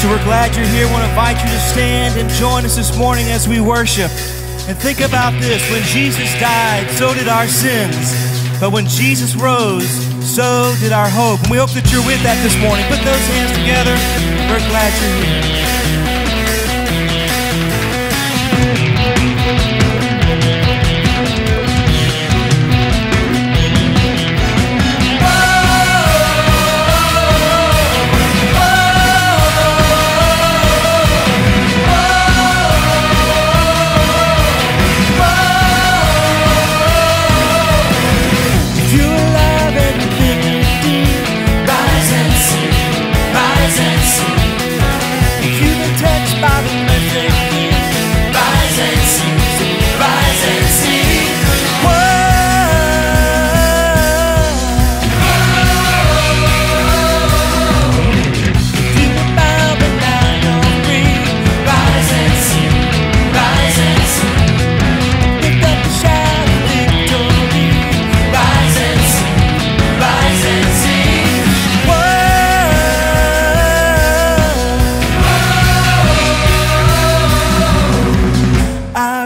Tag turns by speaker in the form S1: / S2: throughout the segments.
S1: So we're glad you're here. We want to invite you to stand and join us this morning as we worship. And think about this when Jesus died, so did our sins. But when Jesus rose, so did our hope. And we hope that you're with that this morning. Put those hands together. We're glad you're here.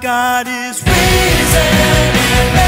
S1: God is risen.